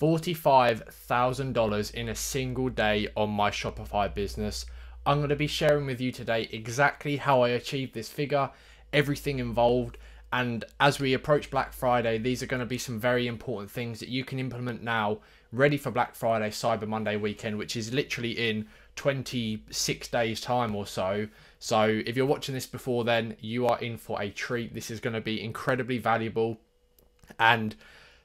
$45,000 in a single day on my Shopify business. I'm going to be sharing with you today exactly how I achieved this figure, everything involved, and as we approach Black Friday, these are going to be some very important things that you can implement now, ready for Black Friday, Cyber Monday weekend, which is literally in 26 days' time or so. So if you're watching this before then, you are in for a treat. This is going to be incredibly valuable and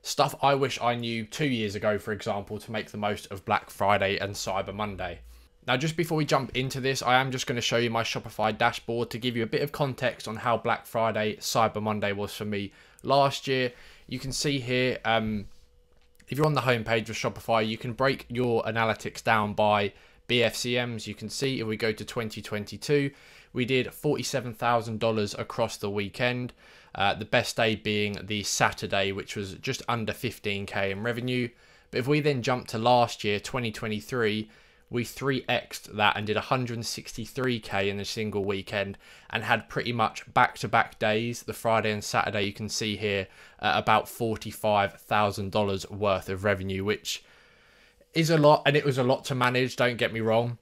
stuff I wish I knew two years ago, for example, to make the most of Black Friday and Cyber Monday. Now, just before we jump into this, I am just going to show you my Shopify dashboard to give you a bit of context on how Black Friday, Cyber Monday was for me last year. You can see here, um, if you're on the homepage of Shopify, you can break your analytics down by BFCMs. You can see if we go to 2022, we did $47,000 across the weekend. Uh, the best day being the Saturday, which was just under 15k in revenue. But if we then jump to last year, 2023, we 3x'd that and did 163k in a single weekend and had pretty much back-to-back days the friday and saturday you can see here uh, about $45000 worth of revenue which is a lot and it was a lot to manage don't get me wrong.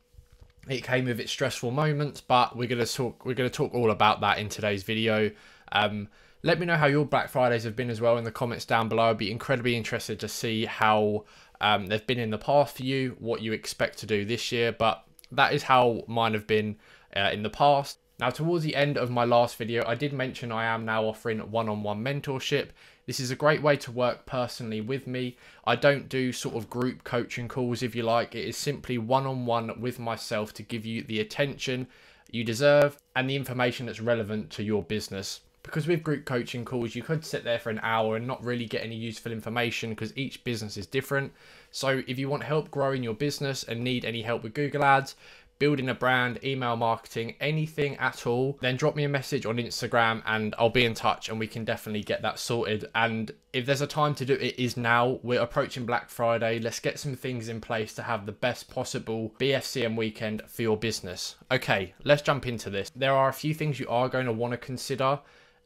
It came with its stressful moments but we're going to talk we're going to talk all about that in today's video. Um, let me know how your black fridays have been as well in the comments down below. I'd be incredibly interested to see how um, they've been in the past for you, what you expect to do this year, but that is how mine have been uh, in the past. Now, towards the end of my last video, I did mention I am now offering one-on-one -on -one mentorship. This is a great way to work personally with me. I don't do sort of group coaching calls, if you like. It is simply one-on-one -on -one with myself to give you the attention you deserve and the information that's relevant to your business because with group coaching calls, you could sit there for an hour and not really get any useful information because each business is different. So if you want help growing your business and need any help with Google Ads, building a brand, email marketing, anything at all, then drop me a message on Instagram and I'll be in touch and we can definitely get that sorted. And if there's a time to do it, it is now. We're approaching Black Friday. Let's get some things in place to have the best possible BFCM weekend for your business. Okay, let's jump into this. There are a few things you are going to want to consider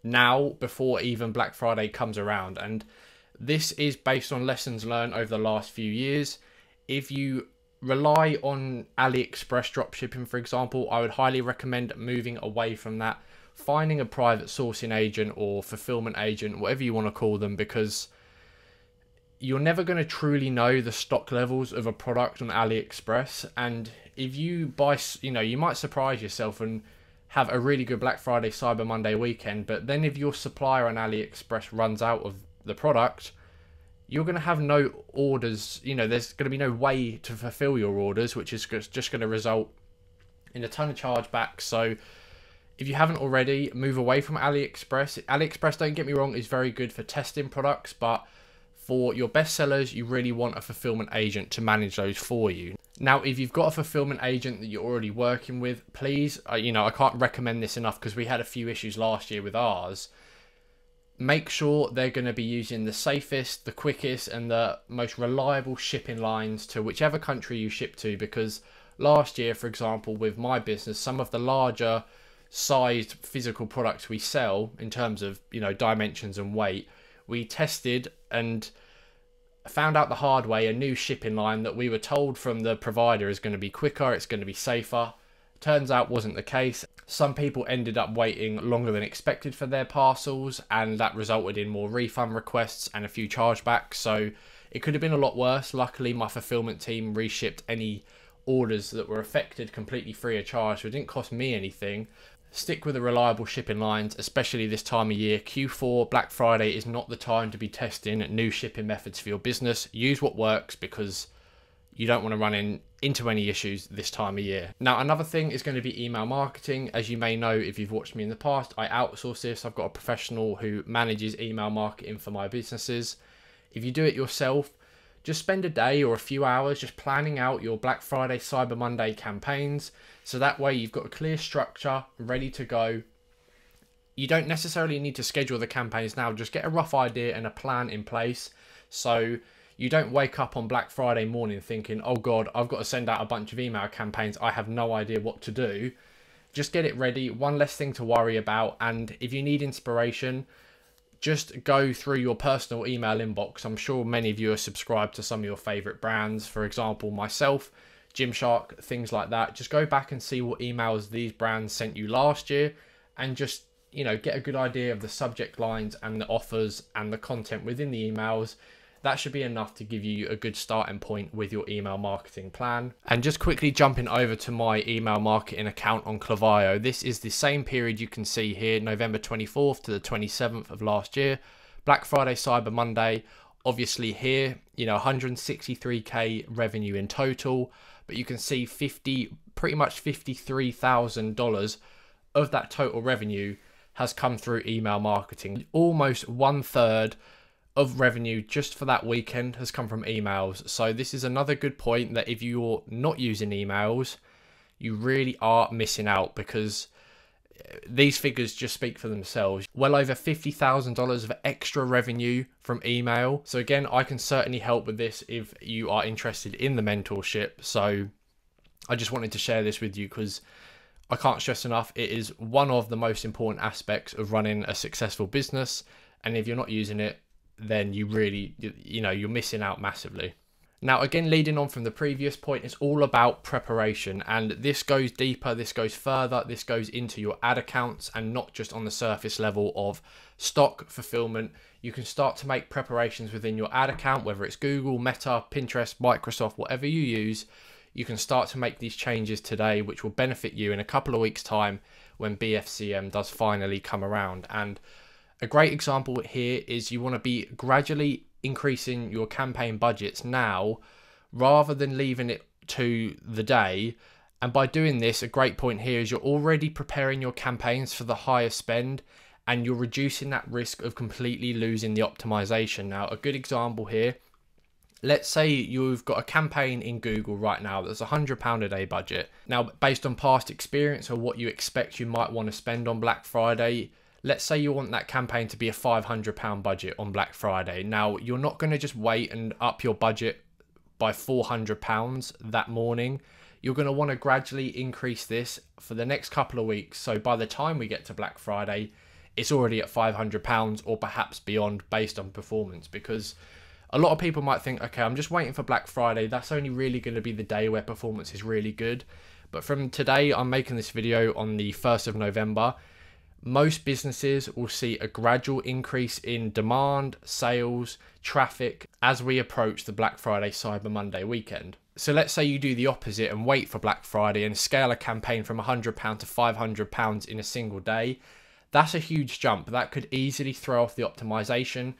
now before even Black Friday comes around. And this is based on lessons learned over the last few years. If you rely on AliExpress dropshipping, for example, I would highly recommend moving away from that, finding a private sourcing agent or fulfillment agent, whatever you want to call them, because you're never going to truly know the stock levels of a product on AliExpress. And if you buy, you know, you might surprise yourself and have a really good Black Friday, Cyber Monday weekend, but then if your supplier on AliExpress runs out of the product, you're going to have no orders. You know, there's going to be no way to fulfill your orders, which is just going to result in a ton of chargebacks. So, if you haven't already, move away from AliExpress. AliExpress, don't get me wrong, is very good for testing products, but for your best sellers, you really want a fulfillment agent to manage those for you. Now, if you've got a fulfillment agent that you're already working with, please, uh, you know, I can't recommend this enough because we had a few issues last year with ours. Make sure they're going to be using the safest, the quickest, and the most reliable shipping lines to whichever country you ship to. Because last year, for example, with my business, some of the larger sized physical products we sell in terms of, you know, dimensions and weight we tested and found out the hard way a new shipping line that we were told from the provider is going to be quicker, it's going to be safer. Turns out wasn't the case. Some people ended up waiting longer than expected for their parcels, and that resulted in more refund requests and a few chargebacks. So it could have been a lot worse. Luckily, my fulfillment team reshipped any orders that were affected completely free of charge, so it didn't cost me anything. Stick with the reliable shipping lines, especially this time of year. Q4 Black Friday is not the time to be testing new shipping methods for your business. Use what works because you don't want to run in, into any issues this time of year. Now, another thing is going to be email marketing. As you may know, if you've watched me in the past, I outsource this. I've got a professional who manages email marketing for my businesses. If you do it yourself, just spend a day or a few hours just planning out your Black Friday, Cyber Monday campaigns. So that way you've got a clear structure ready to go. You don't necessarily need to schedule the campaigns now, just get a rough idea and a plan in place. So you don't wake up on Black Friday morning thinking, oh God, I've got to send out a bunch of email campaigns. I have no idea what to do. Just get it ready, one less thing to worry about. And if you need inspiration, just go through your personal email inbox. I'm sure many of you are subscribed to some of your favorite brands. For example, myself, Gymshark, things like that. Just go back and see what emails these brands sent you last year and just, you know, get a good idea of the subject lines and the offers and the content within the emails that should be enough to give you a good starting point with your email marketing plan. And just quickly jumping over to my email marketing account on Klaviyo, this is the same period you can see here, November 24th to the 27th of last year, Black Friday, Cyber Monday. Obviously here, you know, 163k revenue in total, but you can see 50, pretty much $53,000 of that total revenue has come through email marketing. Almost one third of revenue just for that weekend has come from emails. So this is another good point that if you're not using emails, you really are missing out because uh, these figures just speak for themselves. Well over $50,000 of extra revenue from email. So again, I can certainly help with this if you are interested in the mentorship. So I just wanted to share this with you because I can't stress enough, it is one of the most important aspects of running a successful business. And if you're not using it, then you really, you know, you're missing out massively. Now, again, leading on from the previous point, it's all about preparation, and this goes deeper, this goes further, this goes into your ad accounts and not just on the surface level of stock fulfillment. You can start to make preparations within your ad account, whether it's Google, Meta, Pinterest, Microsoft, whatever you use. You can start to make these changes today, which will benefit you in a couple of weeks' time when BFCM does finally come around. And a great example here is you want to be gradually increasing your campaign budgets now rather than leaving it to the day. And by doing this, a great point here is you're already preparing your campaigns for the higher spend and you're reducing that risk of completely losing the optimization. Now, a good example here let's say you've got a campaign in Google right now that's a hundred pound a day budget. Now, based on past experience or what you expect you might want to spend on Black Friday, let's say you want that campaign to be a 500 pound budget on Black Friday. Now, you're not going to just wait and up your budget by 400 pounds that morning. You're going to want to gradually increase this for the next couple of weeks. So by the time we get to Black Friday, it's already at 500 pounds or perhaps beyond based on performance because a lot of people might think, okay, I'm just waiting for Black Friday. That's only really going to be the day where performance is really good. But from today, I'm making this video on the 1st of November most businesses will see a gradual increase in demand, sales, traffic as we approach the Black Friday Cyber Monday weekend. So let's say you do the opposite and wait for Black Friday and scale a campaign from £100 to £500 in a single day. That's a huge jump. That could easily throw off the optimization.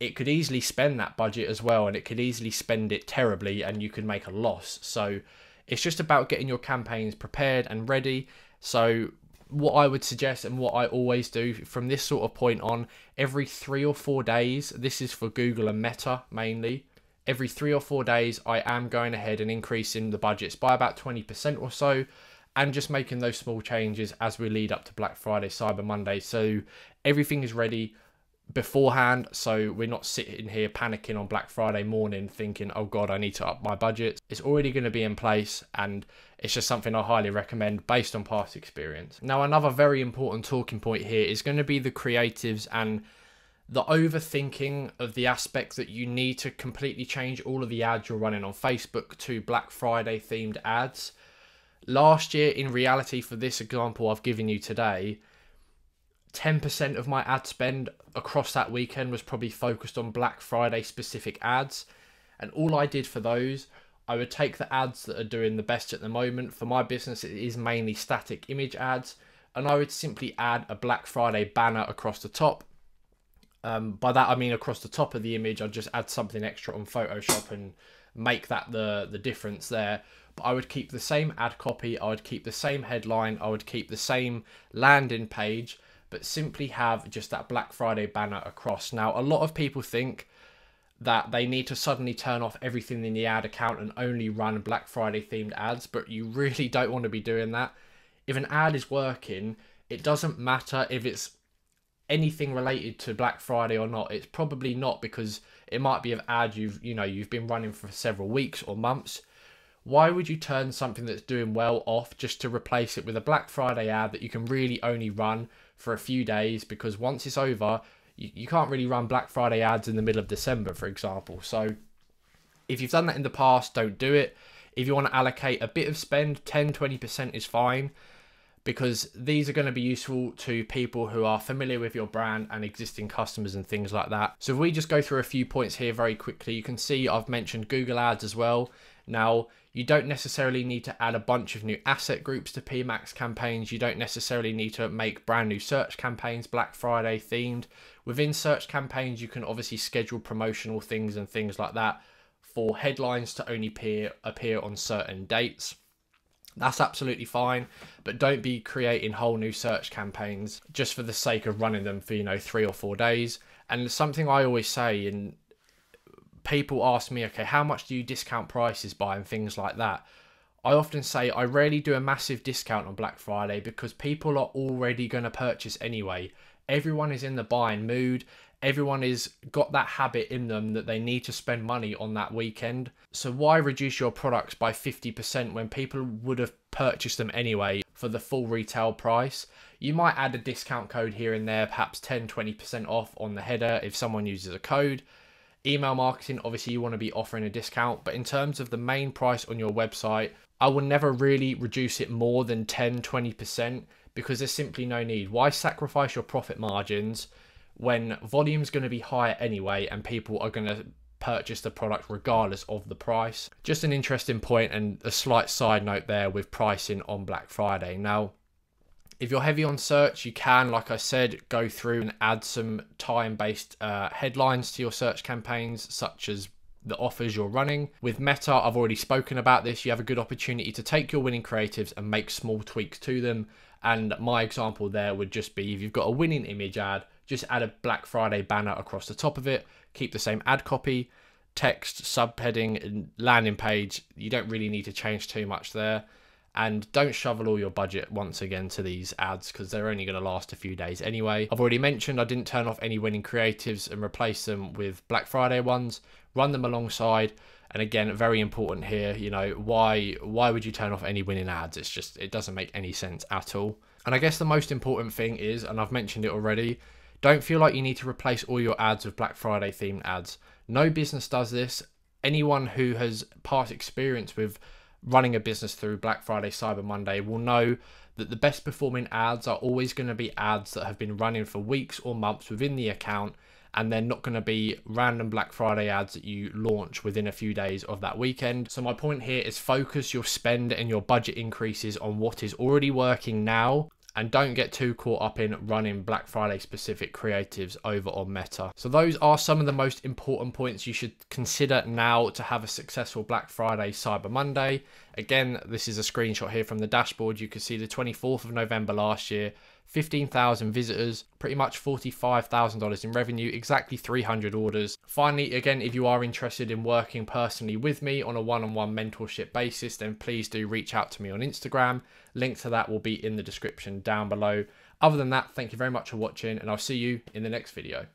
It could easily spend that budget as well, and it could easily spend it terribly, and you could make a loss. So it's just about getting your campaigns prepared and ready. So what I would suggest and what I always do from this sort of point on, every three or four days, this is for Google and Meta mainly, every three or four days, I am going ahead and increasing the budgets by about 20% or so and just making those small changes as we lead up to Black Friday, Cyber Monday. So everything is ready beforehand so we're not sitting here panicking on Black Friday morning thinking oh god I need to up my budget it's already going to be in place and it's just something I highly recommend based on past experience. Now another very important talking point here is going to be the creatives and the overthinking of the aspect that you need to completely change all of the ads you're running on Facebook to Black Friday themed ads. Last year in reality for this example I've given you today 10% of my ad spend across that weekend was probably focused on Black Friday specific ads. And all I did for those, I would take the ads that are doing the best at the moment. For my business, it is mainly static image ads. And I would simply add a Black Friday banner across the top. Um, by that, I mean across the top of the image, I'd just add something extra on Photoshop and make that the, the difference there. But I would keep the same ad copy, I would keep the same headline, I would keep the same landing page but simply have just that Black Friday banner across. Now, a lot of people think that they need to suddenly turn off everything in the ad account and only run Black Friday themed ads, but you really don't want to be doing that. If an ad is working, it doesn't matter if it's anything related to Black Friday or not. It's probably not because it might be an ad you've you know you've been running for several weeks or months. Why would you turn something that's doing well off just to replace it with a Black Friday ad that you can really only run for a few days because once it's over, you, you can't really run Black Friday ads in the middle of December, for example. So if you've done that in the past, don't do it. If you want to allocate a bit of spend, 10 20% is fine because these are going to be useful to people who are familiar with your brand and existing customers and things like that. So if we just go through a few points here very quickly, you can see I've mentioned Google Ads as well. Now, you don't necessarily need to add a bunch of new asset groups to PMAX campaigns. You don't necessarily need to make brand new search campaigns Black Friday themed. Within search campaigns, you can obviously schedule promotional things and things like that for headlines to only appear, appear on certain dates. That's absolutely fine, but don't be creating whole new search campaigns just for the sake of running them for, you know, three or four days. And something I always say, and people ask me, okay, how much do you discount prices by and things like that? I often say I rarely do a massive discount on Black Friday because people are already going to purchase anyway. Everyone is in the buying mood everyone is got that habit in them that they need to spend money on that weekend. So why reduce your products by 50% when people would have purchased them anyway for the full retail price? You might add a discount code here and there, perhaps 10, 20% off on the header if someone uses a code. Email marketing, obviously you want to be offering a discount, but in terms of the main price on your website, I will never really reduce it more than 10, 20% because there's simply no need. Why sacrifice your profit margins when volume's going to be higher anyway and people are going to purchase the product regardless of the price. Just an interesting point and a slight side note there with pricing on Black Friday. Now, if you're heavy on search, you can, like I said, go through and add some time-based uh, headlines to your search campaigns, such as the offers you're running. With Meta, I've already spoken about this. You have a good opportunity to take your winning creatives and make small tweaks to them. And my example there would just be if you've got a winning image ad, just add a Black Friday banner across the top of it, keep the same ad copy, text, subheading, and landing page. You don't really need to change too much there. And don't shovel all your budget once again to these ads because they're only going to last a few days anyway. I've already mentioned I didn't turn off any winning creatives and replace them with Black Friday ones. Run them alongside. And again, very important here, you know, why why would you turn off any winning ads? It's just it doesn't make any sense at all. And I guess the most important thing is, and I've mentioned it already, don't feel like you need to replace all your ads with Black Friday themed ads. No business does this. Anyone who has past experience with running a business through Black Friday, Cyber Monday will know that the best performing ads are always going to be ads that have been running for weeks or months within the account and they're not going to be random Black Friday ads that you launch within a few days of that weekend. So my point here is focus your spend and your budget increases on what is already working now and don't get too caught up in running Black Friday specific creatives over on Meta. So those are some of the most important points you should consider now to have a successful Black Friday Cyber Monday. Again, this is a screenshot here from the dashboard. You can see the 24th of November last year, 15,000 visitors, pretty much $45,000 in revenue, exactly 300 orders. Finally, again, if you are interested in working personally with me on a one-on-one mentorship basis, then please do reach out to me on Instagram. Link to that will be in the description down below. Other than that, thank you very much for watching and I'll see you in the next video.